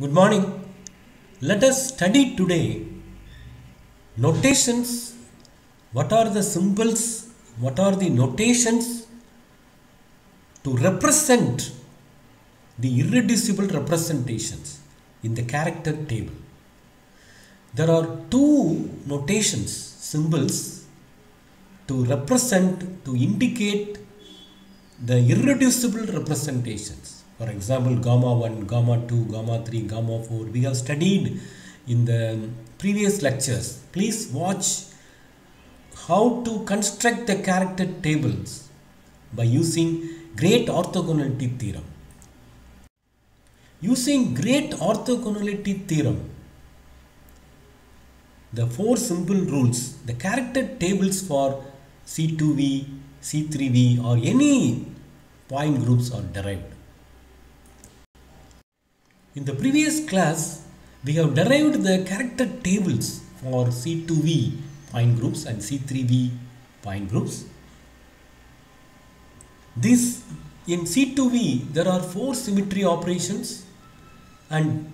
Good morning. Let us study today notations. What are the symbols? What are the notations to represent the irreducible representations in the character table? There are two notations, symbols to represent, to indicate the irreducible representations. For example, gamma 1, gamma 2, gamma 3, gamma 4. We have studied in the previous lectures. Please watch how to construct the character tables by using great orthogonality theorem. Using great orthogonality theorem, the four simple rules, the character tables for C2V, C3V or any point groups are derived. In the previous class, we have derived the character tables for C2V point groups and C3V point groups. This in C2V there are four symmetry operations and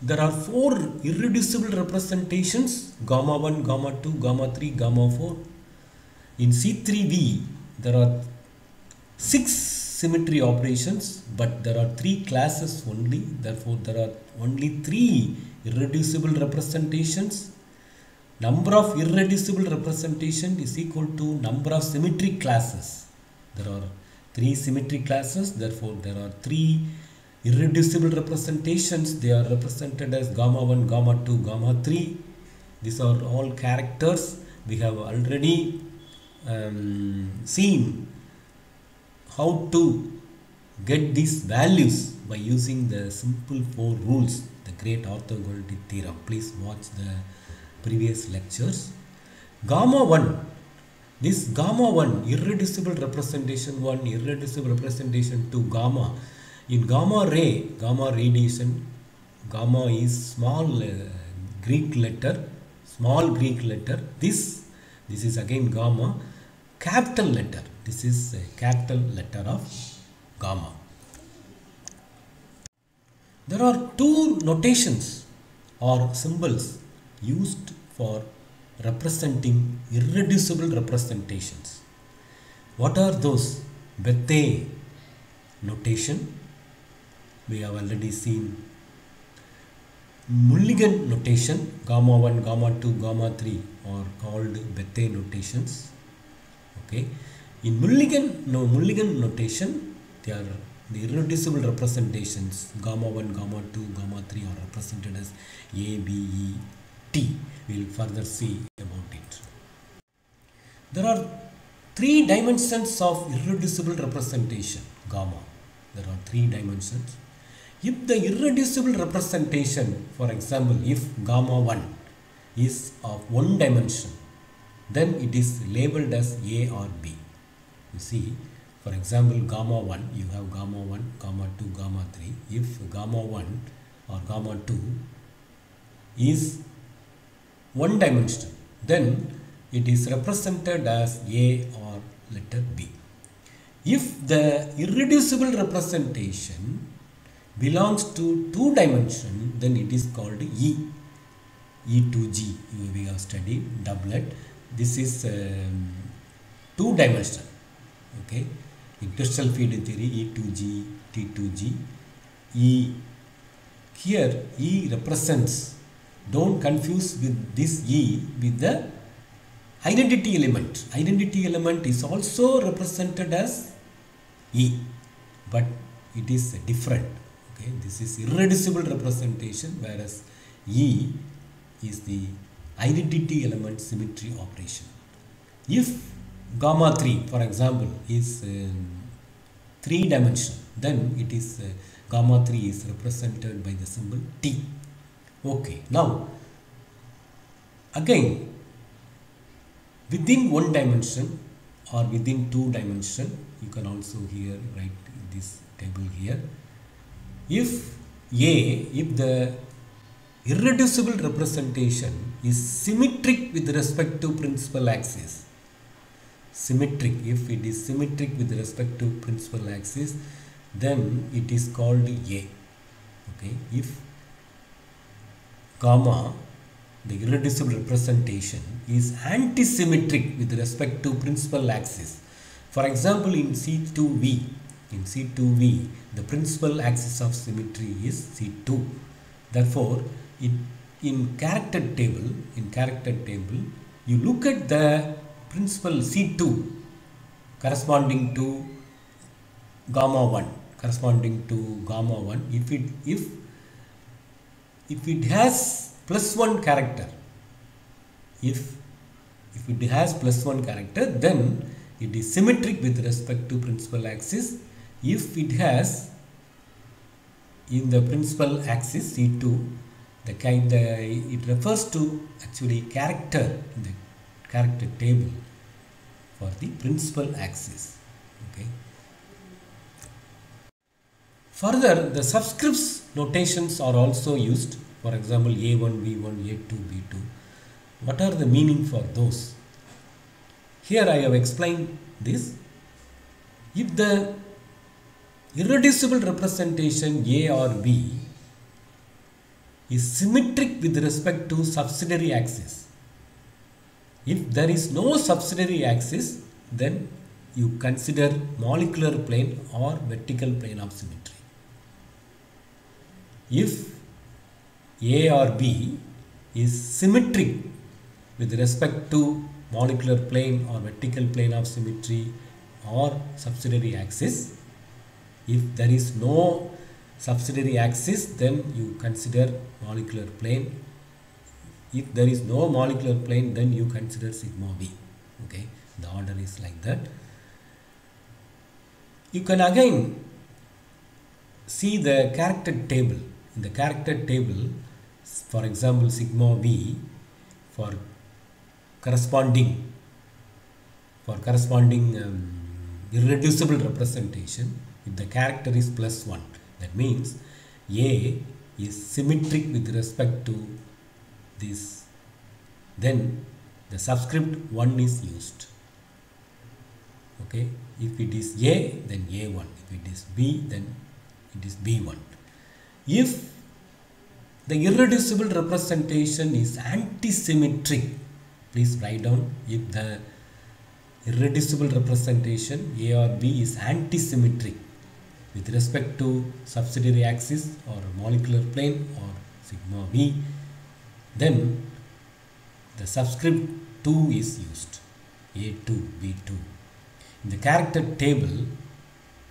there are four irreducible representations gamma 1, gamma 2, gamma 3, gamma 4. In C3V there are six symmetry operations but there are three classes only. Therefore there are only three irreducible representations. Number of irreducible representation is equal to number of symmetric classes. There are three symmetry classes. Therefore there are three irreducible representations. They are represented as gamma 1 gamma 2 gamma 3 these are all characters. We have already um, seen how to get these values by using the simple four rules. The great orthogonality theorem please watch the previous lectures. Gamma 1 this gamma 1 irreducible representation 1 irreducible representation 2 gamma. In gamma ray gamma radiation gamma is small uh, greek letter small greek letter. This this is again gamma capital letter this is a capital letter of gamma. There are two notations or symbols used for representing irreducible representations. What are those? Bethe notation we have already seen. Mulliken notation gamma 1 gamma 2 gamma 3 are called bethe notations. Okay in Mulliken no Mulliken notation they are the irreducible representations gamma 1 gamma 2 gamma 3 are represented as a b e t. We will further see about it. There are three dimensions of irreducible representation gamma. There are three dimensions. If the irreducible representation for example if gamma 1 is of one dimension then it is labeled as a or b you see for example gamma 1 you have gamma 1 gamma 2 gamma 3 if gamma 1 or gamma 2 is one dimension then it is represented as a or letter b. If the irreducible representation belongs to two dimension then it is called e. E to g we have studied doublet. This is um, two dimensional okay? In crystal field theory e to g t to g. E here e represents don't confuse with this e with the identity element. Identity element is also represented as e but it is different. Okay? This is irreducible representation whereas e is the identity element symmetry operation. If gamma 3 for example is um, three dimensional then it is uh, gamma 3 is represented by the symbol t. Okay now again within one dimension or within two dimension you can also here write this table here. If a if the irreducible representation is symmetric with respect to principal axis symmetric. If it is symmetric with respect to principal axis then it is called a. Okay? If gamma the irreducible representation is antisymmetric with respect to principal axis. For example in c2v in c2v the principal axis of symmetry is c2 therefore it, in character table in character table you look at the principal c2 corresponding to gamma 1 corresponding to gamma 1 if it if if it has plus 1 character if if it has plus 1 character then it is symmetric with respect to principal axis. If it has in the principal axis c2 the kind the, it refers to actually character in the character table for the principal axis okay? Further the subscripts notations are also used. For example a1 b1 a2 b2 what are the meaning for those? Here i have explained this. If the irreducible representation a or b is symmetric with respect to subsidiary axis if there is no subsidiary axis then you consider molecular plane or vertical plane of symmetry. If a or b is symmetric with respect to molecular plane or vertical plane of symmetry or subsidiary axis if there is no subsidiary axis then you consider molecular plane if there is no molecular plane then you consider sigma b okay? The order is like that. You can again see the character table. In the character table for example sigma b for corresponding for corresponding um, irreducible representation if the character is plus 1 that means a is symmetric with respect to this then the subscript 1 is used. Okay? If it is a then a1 if it is b then it is b1 if the irreducible representation is antisymmetric please write down. If the irreducible representation a or b is antisymmetric with respect to subsidiary axis or molecular plane or sigma b then the subscript 2 is used. A2 b2 in the character table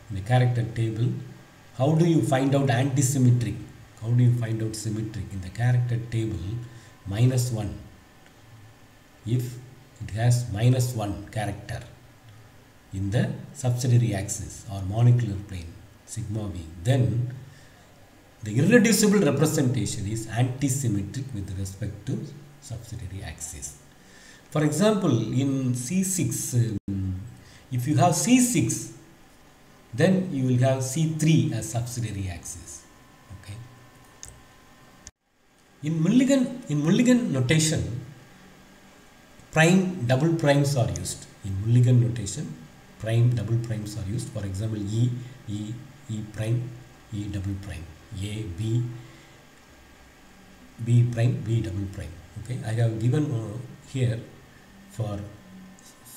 in the character table how do you find out antisymmetric? How do you find out symmetric? In the character table minus 1 if it has minus 1 character in the subsidiary axis or molecular plane sigma b then the irreducible representation is antisymmetric with respect to subsidiary axis. For example in c6 um, if you have c6 then you will have c3 as subsidiary axis okay? In Mulliken in Mulliken notation prime double primes are used. In Mulliken notation prime double primes are used. For example e e e prime e double prime a b b prime b double prime. Okay? I have given uh, here for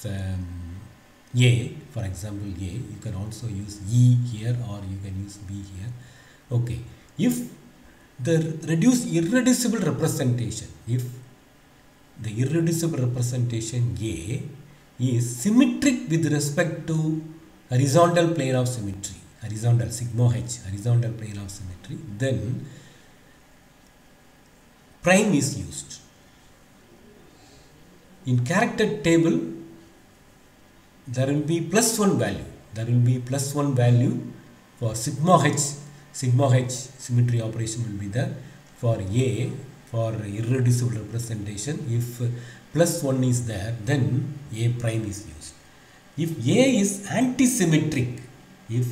um, a for example a you can also use e here or you can use b here. Okay? If the reduce irreducible representation if the irreducible representation a is symmetric with respect to horizontal plane of symmetry horizontal sigma h horizontal plane of symmetry then prime is used. In character table there will be plus 1 value. There will be plus 1 value for sigma h. Sigma h symmetry operation will be there for a for irreducible representation. If plus 1 is there then a prime is used. If a is antisymmetric if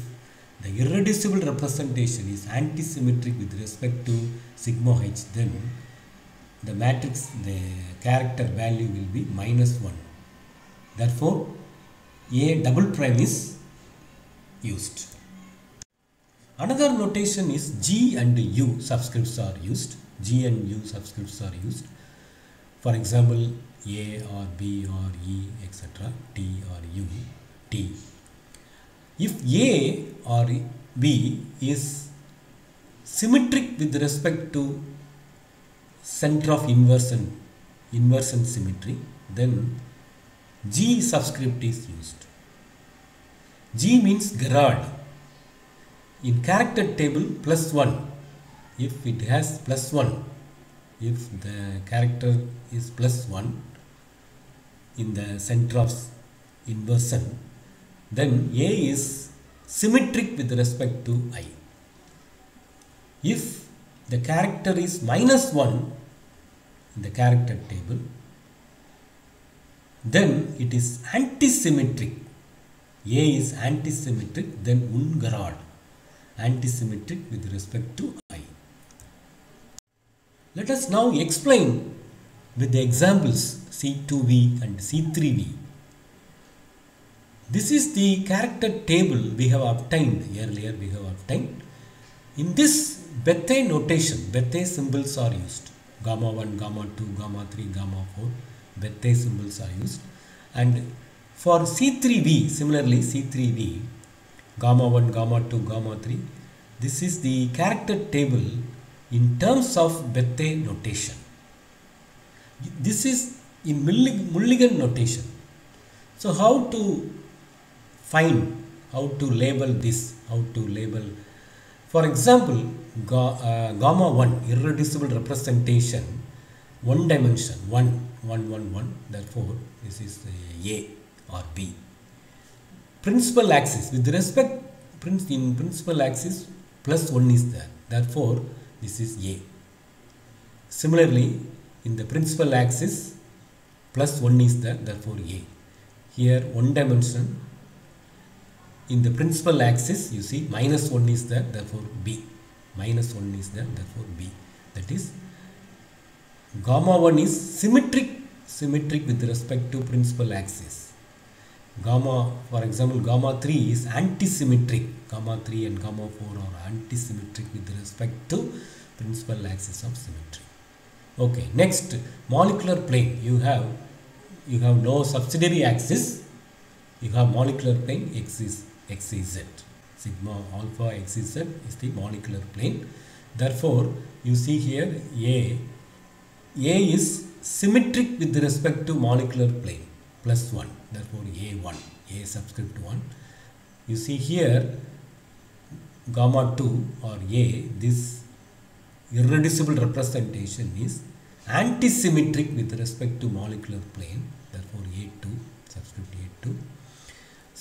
the irreducible representation is antisymmetric with respect to sigma h then the matrix the character value will be minus 1 therefore a double prime is used Another notation is G and U subscripts are used. G and U subscripts are used. For example, A or B or E, etc. T or U, T. If A or B is symmetric with respect to center of inversion, inversion symmetry, then G subscript is used. G means gerade. In character table plus 1, if it has plus 1, if the character is plus 1 in the center of inversion, then A is symmetric with respect to I. If the character is minus 1 in the character table, then it is antisymmetric. A is antisymmetric, then ungerade, antisymmetric with respect to I. Let us now explain with the examples C2V and C3V. This is the character table we have obtained earlier we have obtained. In this Bethe notation, Bethe symbols are used. Gamma 1, gamma 2, gamma 3, gamma 4. Bethe symbols are used. And for C3V, similarly C3V, gamma 1, gamma 2, gamma 3, this is the character table in terms of Bethe notation. This is in Mulliken notation. So how to find, how to label this, how to label. For example, ga, uh, gamma 1, irreducible representation, one dimension, 1, 1, 1, 1, therefore this is A or B. Principal axis, with respect, in principal axis, plus 1 is there, therefore this is A. Similarly, in the principal axis, plus 1 is there, therefore A. Here, one dimension, in the principal axis, you see, minus 1 is there, therefore B. Minus 1 is there, therefore B. That is, gamma 1 is symmetric, symmetric with respect to principal axis. Gamma, for example, gamma 3 is antisymmetric. Gamma 3 and gamma 4 are antisymmetric with respect to principal axis of symmetry. Okay, next molecular plane. You have you have no subsidiary axis. You have molecular plane x is x is z. Sigma alpha x is z is the molecular plane. Therefore, you see here A A is symmetric with respect to molecular plane plus 1. Therefore, A1 A subscript 1. You see here gamma 2 or A this irreducible representation is antisymmetric with respect to molecular plane therefore A2 subscript A2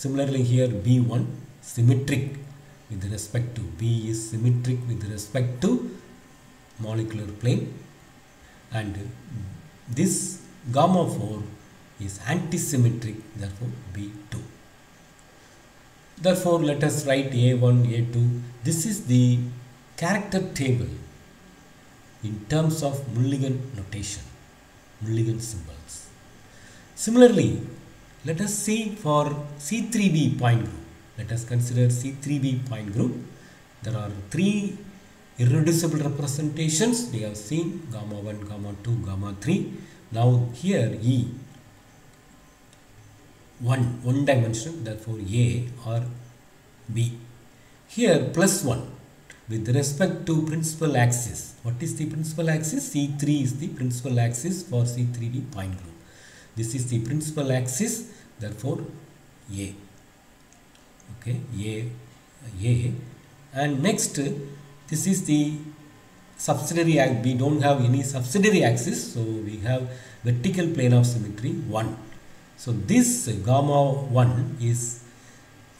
similarly here B1 symmetric with respect to B is symmetric with respect to molecular plane. And this gamma 4 is antisymmetric therefore B2 therefore let us write A1 A2 this is the character table in terms of Mulliken notation, Mulliken symbols. Similarly, let us see for C3V point group. Let us consider C3V point group. There are three irreducible representations. We have seen gamma 1, gamma 2, gamma 3. Now here E, one, one dimension, therefore A or B. Here plus 1 with respect to principal axis. What is the principal axis? C3 is the principal axis for C3V point group. This is the principal axis, therefore A. Okay, A, A. And next, this is the subsidiary, axis. we don't have any subsidiary axis, so we have vertical plane of symmetry 1. So this gamma 1 is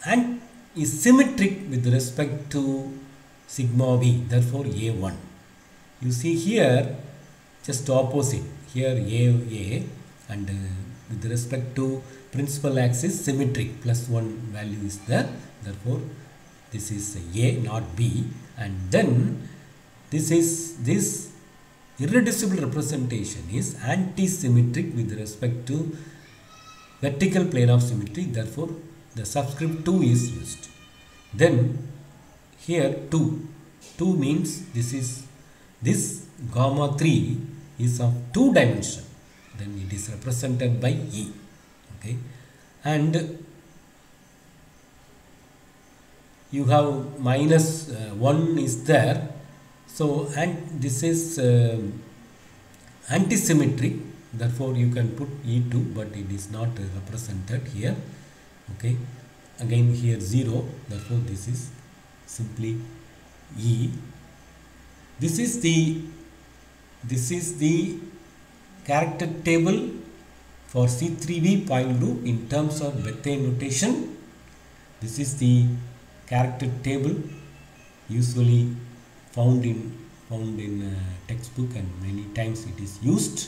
and is symmetric with respect to sigma v therefore a1 you see here just opposite here a a and uh, with respect to principal axis symmetric plus 1 value is there therefore this is a not b. And then this is this irreducible representation is anti-symmetric with respect to vertical plane of symmetry. Therefore the subscript 2 is used. Then here 2 2 means this is this gamma 3 is of two dimension then it is represented by e okay? And you have minus uh, 1 is there. So and this is um antisymmetry. Therefore you can put e2 but it is not uh, represented here okay? Again here 0 therefore this is simply e. This is the this is the character table for C3V point group in terms of Bethe notation. This is the character table usually found in found in uh, textbook and many times it is used.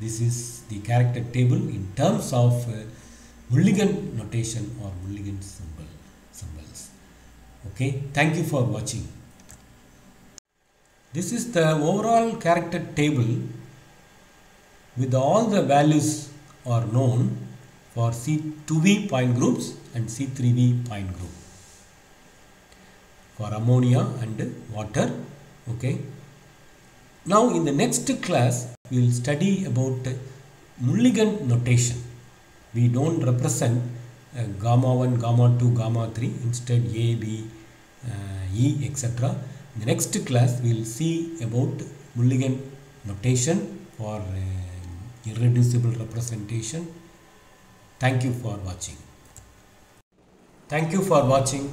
This is the character table in terms of uh, Mulliken notation or Mulliken symbol symbols. Okay, thank you for watching. This is the overall character table with all the values are known for C2V point groups and C3V point group. For ammonia and water okay. Now in the next class we will study about Mulliken notation. We don't represent uh, gamma 1 gamma 2 gamma 3 instead a b uh, e etc in the next class we will see about Mulliken notation for uh, irreducible representation. Thank you for watching. Thank you for watching